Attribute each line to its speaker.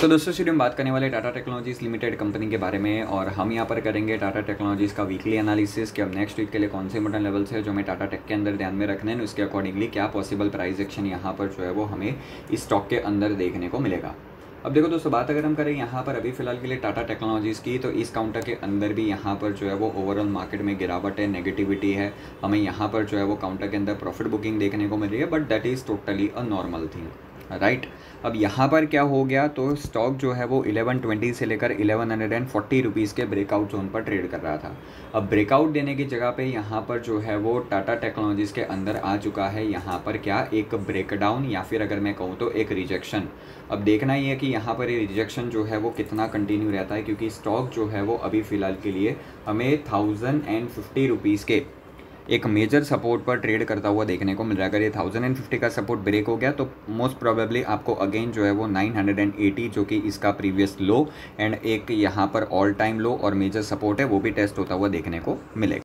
Speaker 1: तो दोस्तों स्टूडियो हम बात करने वाले टाटा टेक्नोलॉजीज़ लिमिटेड कंपनी के बारे में और हम यहाँ पर करेंगे टाटा टेक्नोलॉजीज़ का वीकली एनालिसिस कि अब नेक्स्ट वीक के लिए कौन से मोटन लेवल्स है जो हमें टाटा टेक के अंदर ध्यान में रखने हैं उसके अकॉर्डिंगली क्या पॉसिबल प्राइस एक्शन यहाँ पर जो है वो हमें इस स्टॉक के अंदर देखने को मिलेगा। अब देखो दोस्तों, बात अगर हम करें यहाँ पर अभी फ़िलहाल के लिए टाटा टेक्नोलॉजीज़ की तो इस काउंटर के अंदर भी यहाँ पर जो है वो ओवरऑल मार्केट में गिरावट है नेगेटिविटी है। हमें यहाँ पर जो है वो काउंटर के अंदर प्रॉफिट बुकिंग देखने को मिल रही है but that is totally a normal thing right अब यहाँ पर क्या हो गया तो स्टॉक जो है वो 1120 से लेकर 1140 रुपीज़ के ब्रेकआउट जोन पर ट्रेड कर रहा था। अब ब्रेकआउट देने की जगह पे यहाँ पर जो है वो टाटा टेक्नोलॉजीज़ के अंदर आ चुका है। यहाँ पर क्या? एक ब्रेकडाउन या फिर अगर मैं कहूँ तो एक रिजेक्शन अब देखना ही है कि यहाँ पर ये रिजेक्शन जो है वो कितना कंटिन्यू रहता है, क्योंकि स्टॉक जो है वो अभी फ़िलहाल के लिए हमें थाउज़ेंड एंड फिफ्टी रुपीज़ के एक मेजर सपोर्ट पर ट्रेड करता हुआ देखने को मिल रहा है। अगर ये थाउज़ेंड एंड फिफ्टी का सपोर्ट ब्रेक हो गया तो मोस्ट प्रोबेबली आपको अगेन जो है वो नाइन हंड्रेड एंड एटी जो कि इसका प्रीवियस लो एंड एक यहाँ पर ऑल टाइम लो और मेजर सपोर्ट है, वो भी टेस्ट होता हुआ देखने को मिलेगा।